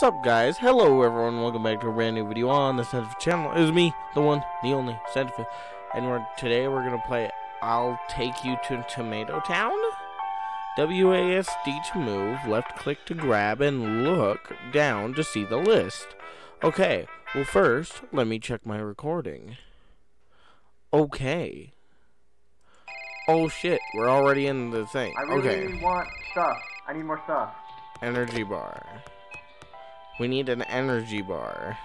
What's up, guys? Hello, everyone. Welcome back to a brand new video on the CentiFuel channel. It is me, the one, the only CentiFuel, and we're today we're gonna play. I'll take you to Tomato Town. WASD to move, left click to grab, and look down to see the list. Okay. Well, first, let me check my recording. Okay. Oh shit, we're already in the thing. I really okay. want stuff. I need more stuff. Energy bar. We need an energy bar.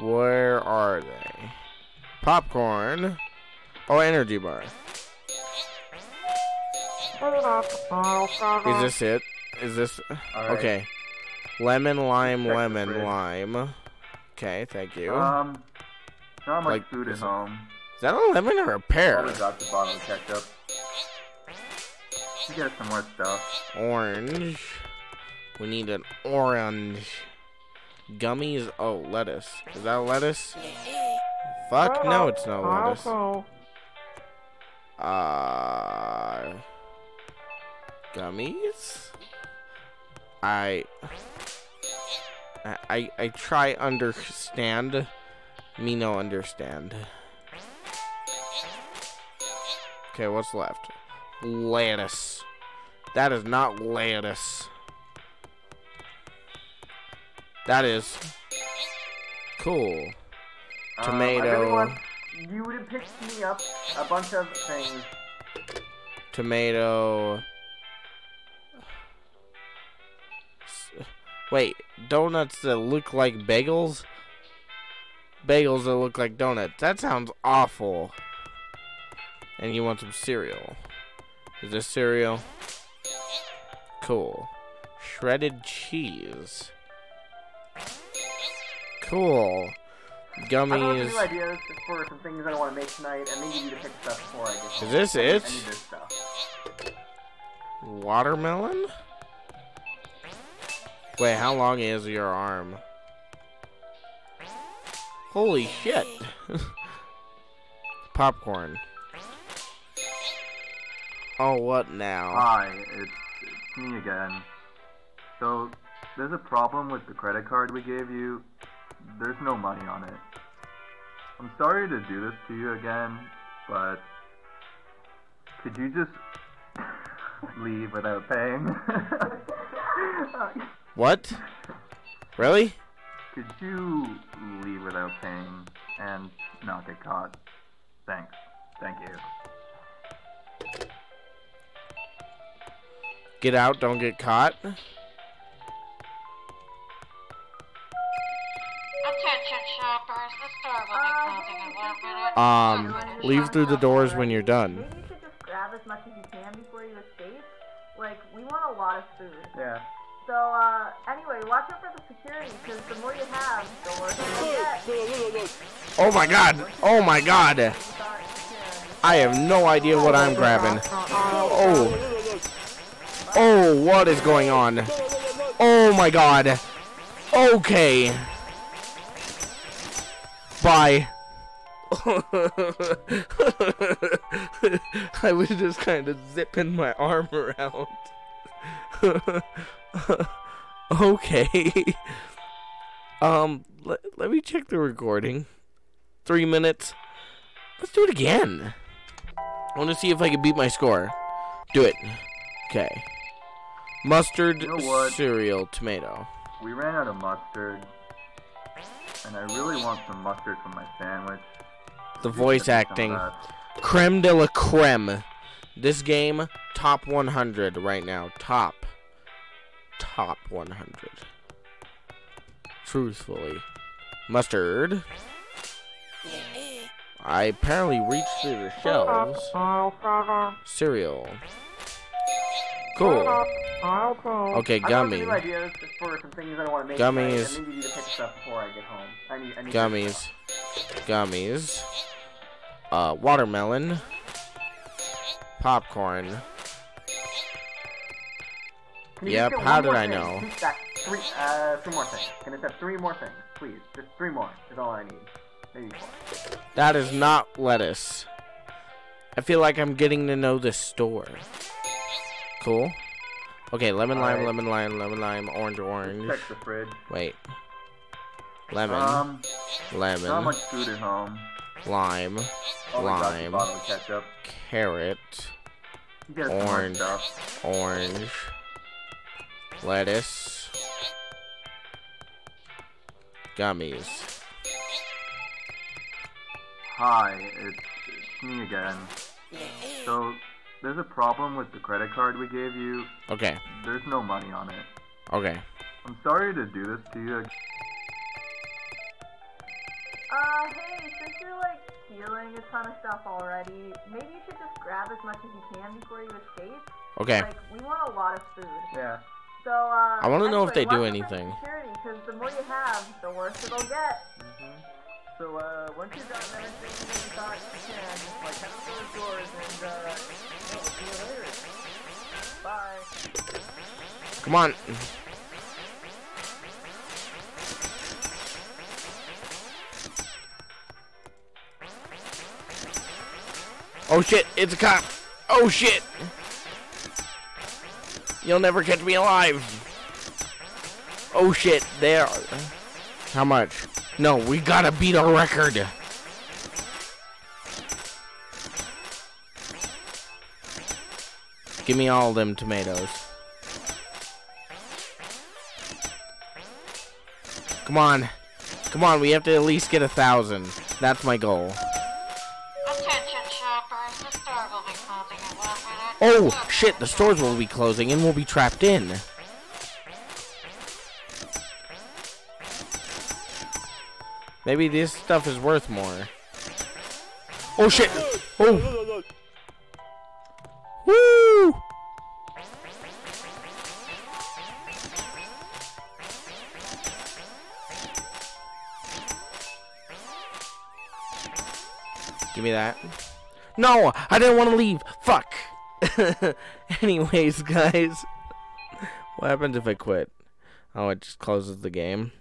Where are they? Popcorn. Oh, energy bar. Is this it? Is this Alright. okay? Lemon, lime, lemon, lime. Okay, thank you. Um, not much Like, food at is home. Is that a lemon or a pear? Probably got the bottle of ketchup. You get some more stuff. Orange. We need an orange. Gummies. Oh, lettuce. Is that lettuce? Fuck, no, it's not lettuce. Uh, gummies. I, I, I, try understand. Me no understand. Okay, what's left? Lettuce. That is not lettuce. That is cool. Um, Tomato. want you to pick me up a bunch of things. Tomato. Wait, donuts that look like bagels? Bagels that look like donuts. That sounds awful. And you want some cereal. Is this cereal? Cool. Shredded cheese. Cool. Gummies. I have new ideas for some things I want to make tonight, and maybe you to pick stuff before I get home. this it? Need this. Watermelon? Wait, how long is your arm? Holy shit. Popcorn. Oh, what now? Hi, it's, it's me again. So, there's a problem with the credit card we gave you. There's no money on it. I'm sorry to do this to you again, but could you just leave without paying? What? Really? could you leave without paying and not get caught? Thanks. Thank you. Get out, don't get caught. Um, leave through the doors when you're done. Maybe you should just grab as much as you can before you escape. Like, we want a lot of food. Yeah. So, uh, anyway, watch out for the security, because the more you have, the worse you get. Oh my god! Oh my god! I have no idea what I'm grabbing. Oh. Oh, what is going on? Oh my god. Okay. Bye. I was just kind of zipping my arm around. okay. Um, let, let me check the recording. Three minutes. Let's do it again. I want to see if I can beat my score. Do it. Okay. Mustard, You know what? cereal, tomato. We ran out of mustard, and I really want some mustard for my sandwich. The voice get me some of acting. Creme de la creme. This game, top 100 right now. Top. Top 100. Truthfully. Mustard. I apparently reached through the shelves. Cereal. Cool. Okay, I have some gummy. ideas for some things I want to make Gummies. tonight, and maybe you to pick stuff before I get home. I need, I need Gummies. Gummies. Uh, watermelon. Popcorn. Can Yep, how did I thing? know? That- Three, uh, three more things. Can I have three more things, please? Just three more is all I need. Maybe four. That is not lettuce. I feel like I'm getting to know this store. Cool. Okay, lemon, lime, Alright. lemon, lime, lemon, lime, orange, orange. Check the fridge. Wait. Lemon, Um, not lemon, much food at home. lime, Oh Lime. ketchup. carrot, You get some more Orange. stuff. orange, lettuce, gummies. Hi, it's, it's me again. So, there's a problem with the credit card we gave you. Okay, There's no money on it. okay. I'm sorry to do this to you. Uh, hey, since you're like stealing a ton of stuff already, maybe you should just grab as much as you can before you escape. Okay. Like, we want a lot of food. Yeah. So, uh. I wanna know if they do watch out for anything. Security, because the more you have, the worse it'll get. So, uh, once you've gotten everything you thought you can, like head to those doors and, uh, we'll see you later. Bye. Come on. Oh shit, it's a cop. Oh shit. You'll never catch me alive. Oh shit, there. How much? No, we gotta beat a record. Give me all them tomatoes. Come on. Come on, we have to at least get a thousand. That's my goal. Attention shoppers, the store will be closing in one minute. Oh, shit, the stores will be closing and we'll be trapped in. Maybe this stuff is worth more. Oh, shit. Oh. Woo! Give me that. No, I didn't want to leave. Fuck. Anyways, guys, what happens if I quit? Oh, it just closes the game.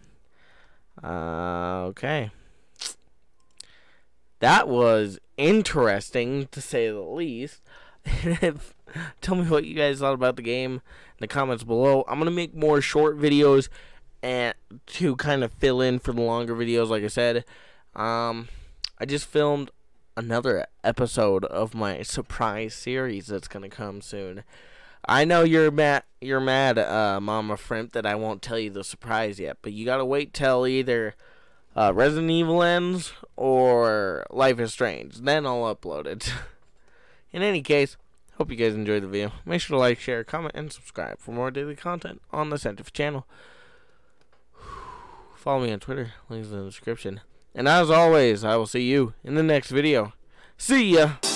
Uh, okay. That was interesting to say the least. Tell me what you guys thought about the game in the comments below. I'm gonna make more short videos and to kind of fill in for the longer videos. Like I said, um, I just filmed another episode of my surprise series that's gonna come soon. I know you're mad, you're mad, uh, Mama Frimp, that I won't tell you the surprise yet, but you gotta wait till either uh, Resident Evil ends or Life is Strange. Then I'll upload it. In any case, hope you guys enjoyed the video. Make sure to like, share, comment, and subscribe for more daily content on the CentiFuel channel. Follow me on Twitter, links in the description. And as always, I will see you in the next video. See ya!